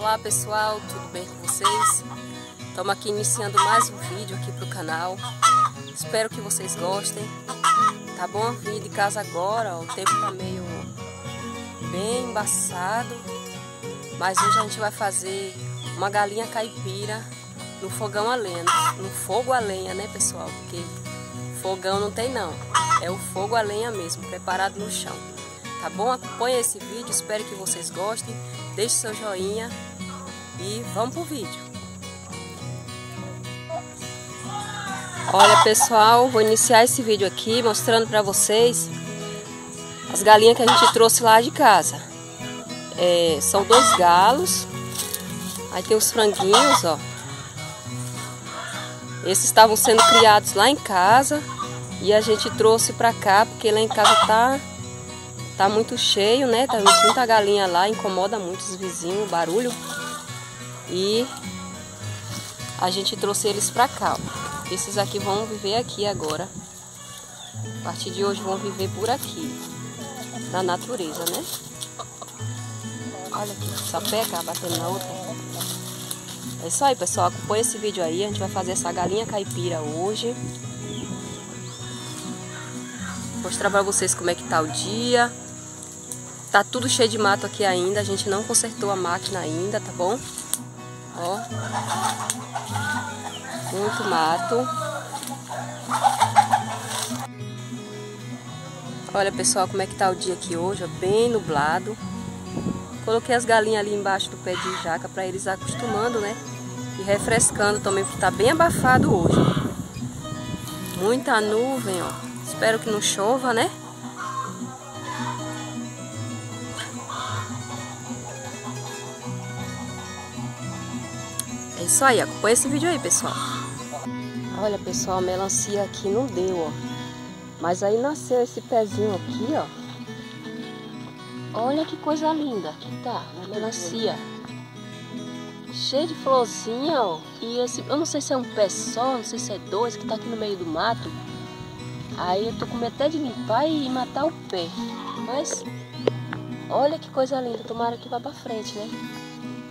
Olá pessoal, tudo bem com vocês? Estamos aqui iniciando mais um vídeo aqui para o canal. Espero que vocês gostem. Tá bom? Vim de casa agora, ó, o tempo tá meio bem embaçado. Mas hoje a gente vai fazer uma galinha caipira no fogão a lenha, no fogo a lenha, né pessoal? Porque fogão não tem não, é o fogo a lenha mesmo, preparado no chão tá bom? Acompanhe esse vídeo, espero que vocês gostem. Deixe seu joinha e vamos pro vídeo. Olha pessoal, vou iniciar esse vídeo aqui mostrando para vocês as galinhas que a gente trouxe lá de casa. É, são dois galos, aí tem os franguinhos, ó. Esses estavam sendo criados lá em casa e a gente trouxe para cá porque lá em casa tá Tá muito cheio, né? Tá muita galinha lá, incomoda muito os vizinhos, barulho. E a gente trouxe eles pra cá, ó. Esses aqui vão viver aqui agora. A partir de hoje vão viver por aqui, na natureza, né? Olha aqui, só pega batendo na outra. É isso aí, pessoal. Acompanha esse vídeo aí. A gente vai fazer essa galinha caipira hoje. Mostrar pra vocês como é que tá o dia. Tá tudo cheio de mato aqui ainda, a gente não consertou a máquina ainda, tá bom? Ó. Muito mato. Olha, pessoal, como é que tá o dia aqui hoje, ó, bem nublado. Coloquei as galinhas ali embaixo do pé de jaca para eles acostumando, né? E refrescando também, porque tá bem abafado hoje. Muita nuvem, ó. Espero que não chova, né? Isso aí, acompanha esse vídeo aí, pessoal. Olha, pessoal, a melancia aqui não deu, ó. Mas aí nasceu esse pezinho aqui, ó. Olha que coisa linda que tá, a melancia. Cheio de florzinha, ó. E esse, eu não sei se é um pé só, não sei se é dois, que tá aqui no meio do mato. Aí eu tô com medo até de limpar e matar o pé. Mas, olha que coisa linda. Tomara que vá pra frente, né?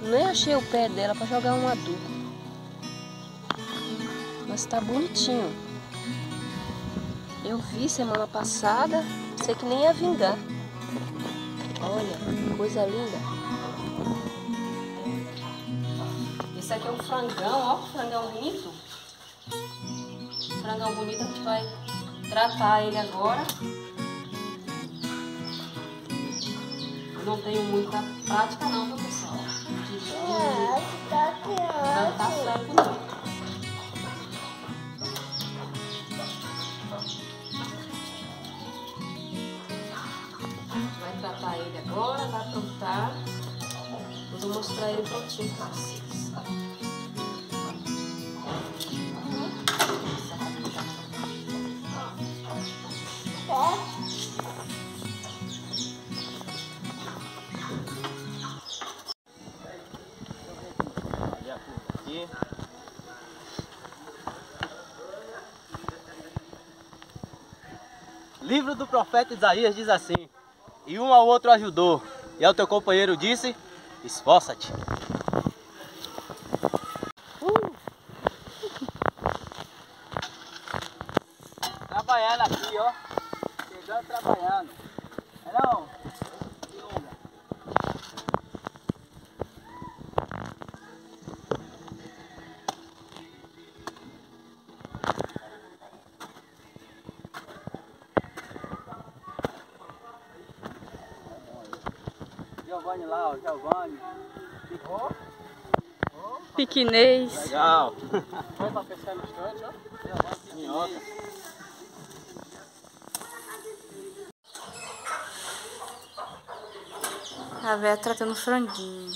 Nem achei o pé dela para jogar um adubo. Mas tá bonitinho. Eu vi semana passada, sei que nem ia vingar. Olha, coisa linda. Esse aqui é um frangão, ó, frangão lindo. Frangão bonito, a gente vai tratar ele agora. não tenho muita prática não, viu pessoal? De tá plantar frango não. Vai vou mostrar ele prontinho pra vocês. Livro do profeta Isaías diz assim: E um ao outro ajudou, e ao teu companheiro disse: Esforça-te. Giovanni lá, ó, Giovanni. Oh. Oh. Piquinês. Legal. Foi pra pescar no instante, ó. Minhoca. A véia tratando franguinho.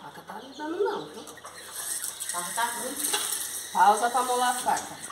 Faca tá ajudando não, viu? Faca tá ruim. Pausa pra molar a faca.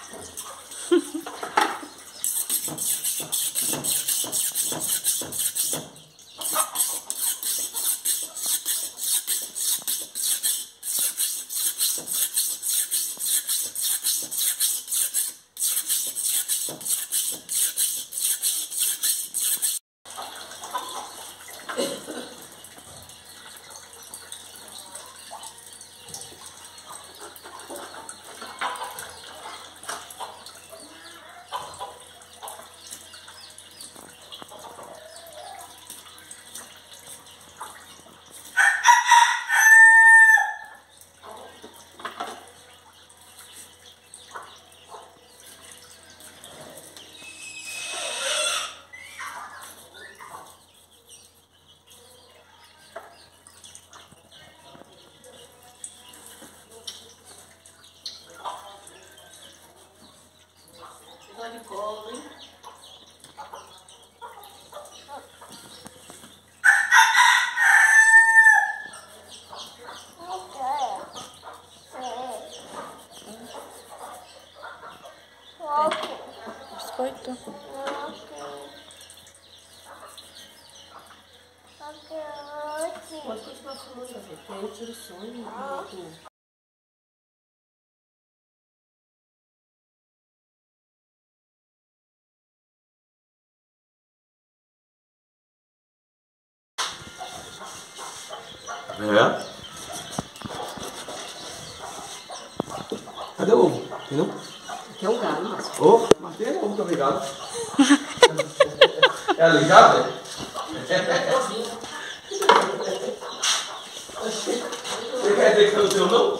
Pode continuar filmando, porque aí eu tiro o som e boto... É? Cadê o ovo? Entendeu? Aqui é um galho, mas... Ô, matei ovo, muito obrigado. é ligado? Você quer dizer que eu não tenho não?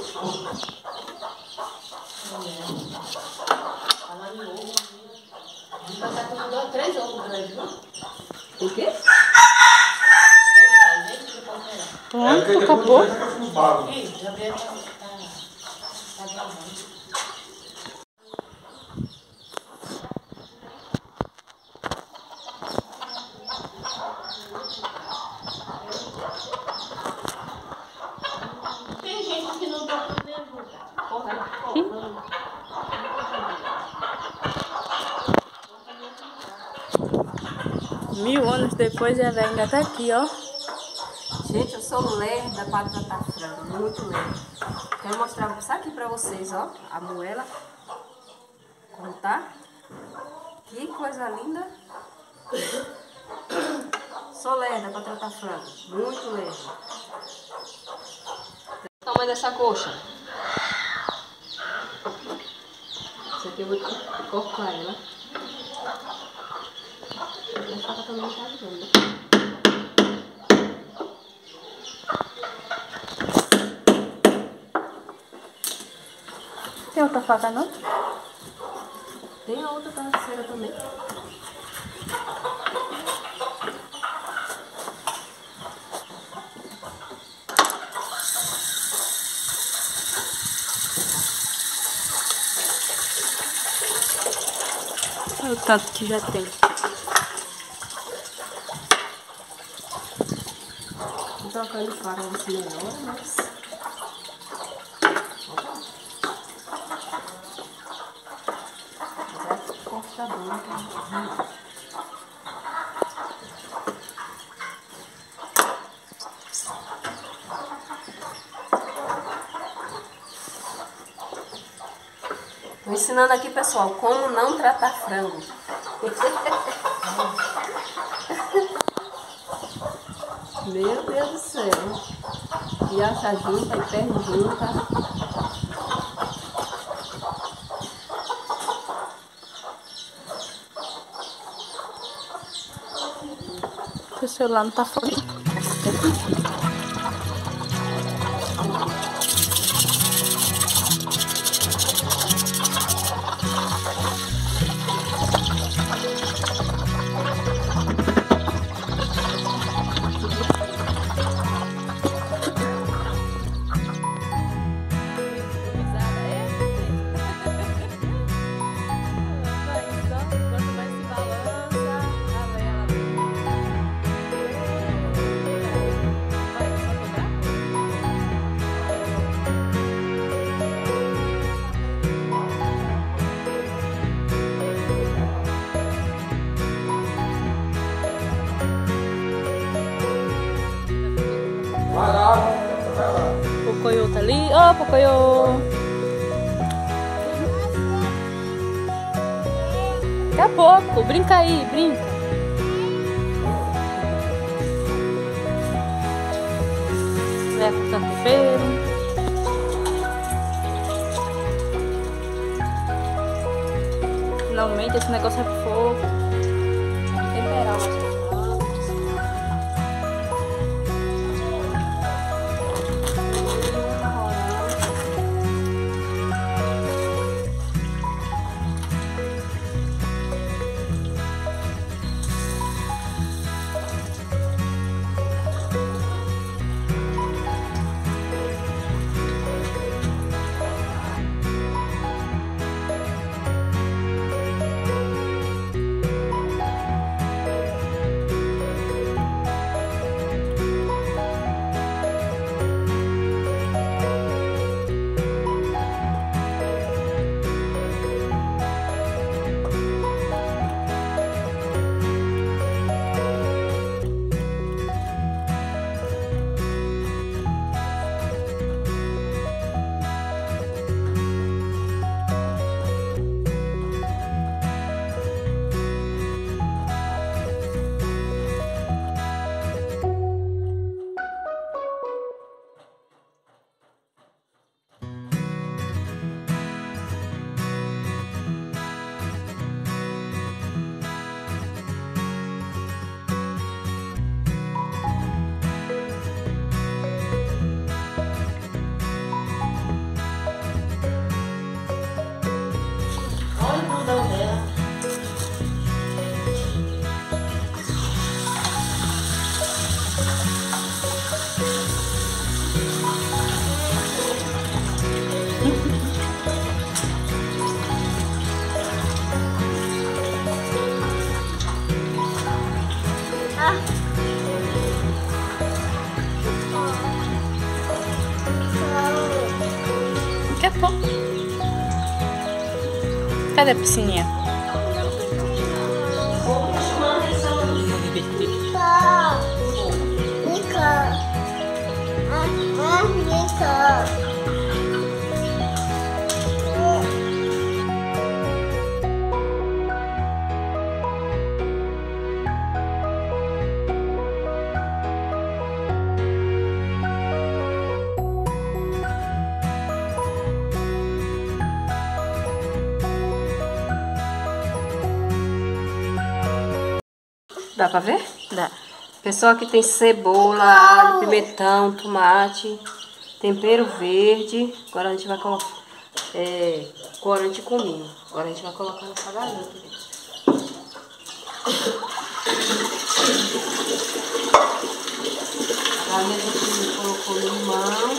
Três ovos grandes, não? O quê? Pronto, acabou. Tem gente que não tá podendo. Mil anos depois a velha ainda tá aqui, ó. Sou lerda para tratar frango, muito lerda. Quero mostrar isso aqui pra vocês, ó, a moela. Como tá? Que coisa linda. Sou lerda para tratar frango, muito lerda. O tamanho dessa coxa. Isso aqui eu vou cortar ela. A faca também tá ajudando. Tem outra faca não? Tem a outra terceira também. Olha o tanto que já tem. Vou trocando de faca vai ser melhor. Mas é Tô ensinando aqui, pessoal, como não tratar frango. Meu Deus do céu. E acha junta e perna junta. Celular não tá falando. Pocoyo tá ali. Ô, oh, Pocoyo. Daqui a pouco. Brinca aí, brinca. Leva o tempero. Finalmente esse negócio é fogo. Cadê a piscininha? Dá pra ver? Dá. Pessoal, aqui tem cebola, alho, pimentão, tomate, tempero verde. Agora a gente vai colocar é, corante com cominho. Agora a gente vai colocar nessa galinha dentro. A gente colocou limão,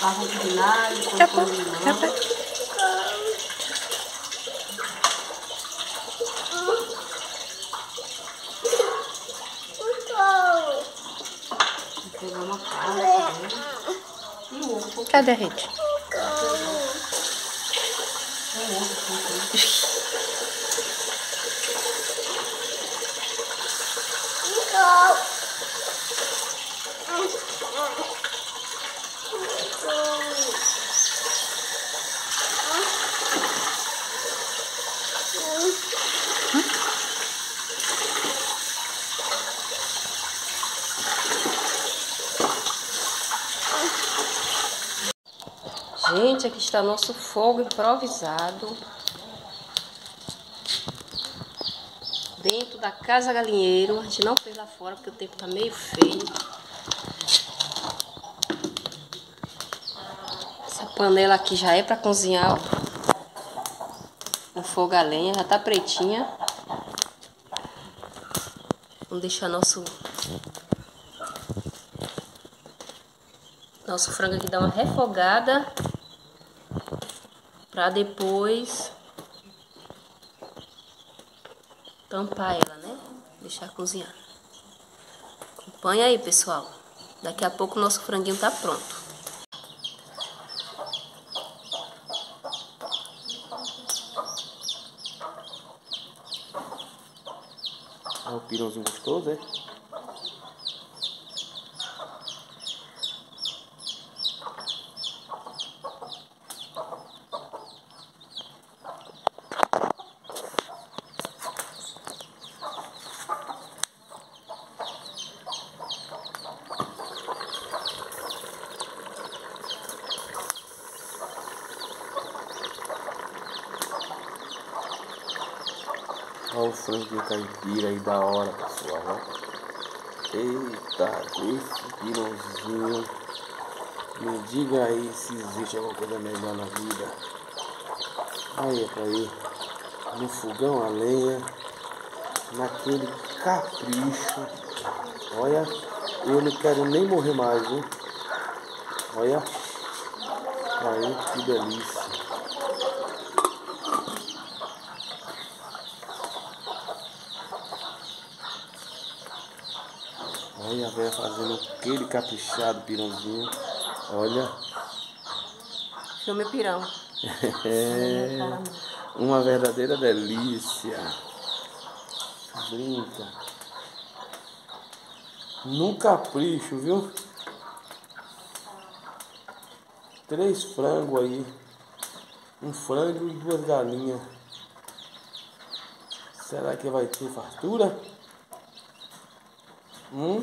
barro de vinagre, colocou limão. Quer pôr? Pegar uma carne aqui dentro. E um ovo. Cadê a rede? Gente, aqui está nosso fogo improvisado. Dentro da casa galinheiro. A gente não fez lá fora porque o tempo tá meio feio. Essa panela aqui já é para cozinhar. O fogo a lenha já tá pretinha. Vamos deixar nosso nosso frango aqui dar uma refogada para depois tampar ela, né? Deixar cozinhar. Acompanha aí, pessoal. Daqui a pouco o nosso franguinho tá pronto. É o pirãozinho gostoso, é? Franguinho caipira aí da hora, pessoal. Ó. Eita, esse pirãozinho. Me diga aí se existe alguma coisa melhor na vida. Aí, é aí. No fogão a lenha. Naquele capricho. Olha, eu não quero nem morrer mais, viu? Olha. Aí, que delícia. Olha a velha fazendo aquele caprichado pirãozinho. Olha. Filme pirão. É uma verdadeira delícia. Brinca. Num capricho, viu? Três frangos aí. Um frango e duas galinhas. Será que vai ter fartura? Hum?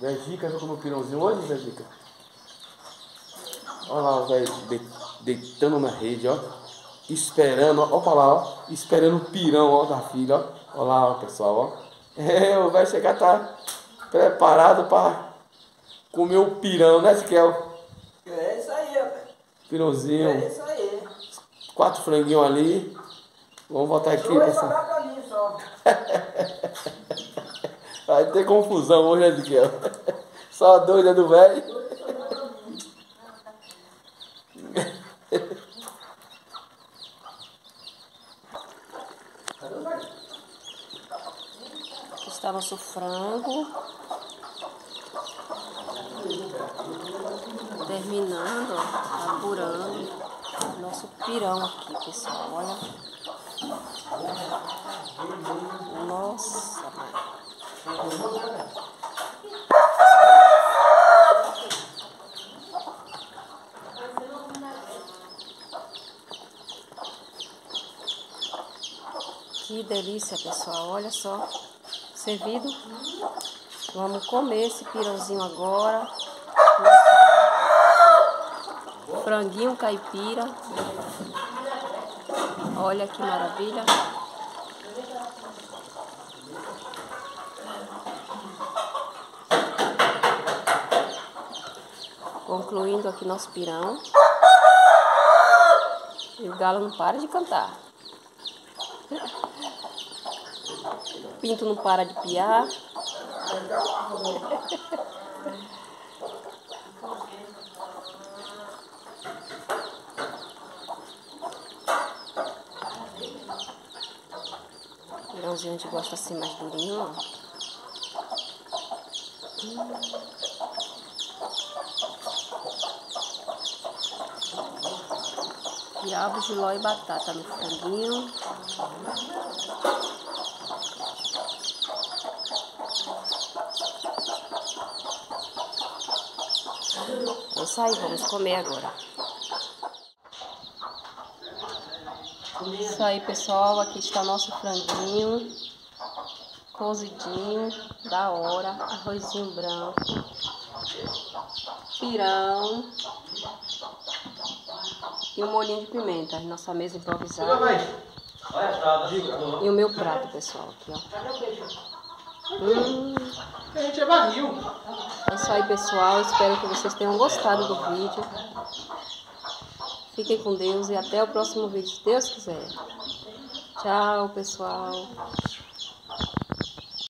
Vejica, viu como pirãozinho hoje, Vejica? Olha lá o velho de- deitando na rede, ó. Esperando, ó. Olha pra lá, ó. Esperando o pirão, ó, da filha, ó. Olha lá, ó, pessoal, ó. É, o velho chegar tá preparado pra comer o pirão, né, Siquel? É isso aí, rapaz. Pirãozinho. É isso aí. Quatro franguinhos ali. Vamos voltar aqui, Dois pra mim só. Vai ter confusão hoje, Ezequiel. Só a doida do velho. Nosso frango. Terminando, ó, apurando. Nosso pirão aqui, pessoal. Olha. Nossa. Que delícia, pessoal. Olha só. Servido. Vamos comer esse pirãozinho agora. Franguinho caipira. Olha que maravilha. Concluindo aqui nosso pirão. E o galo não para de cantar. Pinto não para de piar. Pirãozinho a gente gosta assim mais durinho, ó. Quiabo, giló e batata no franguinho. Isso aí, vamos comer agora. Isso aí, pessoal. Aqui está nosso franguinho. Cozidinho, da hora. Arrozinho branco. Pirão. E um molhinho de pimenta. Nossa mesa improvisada. E o meu prato, pessoal. Aqui, ó. Hum. A gente é barril. É isso aí, pessoal. Espero que vocês tenham gostado do vídeo. Fiquem com Deus e até o próximo vídeo, se Deus quiser. Tchau, pessoal.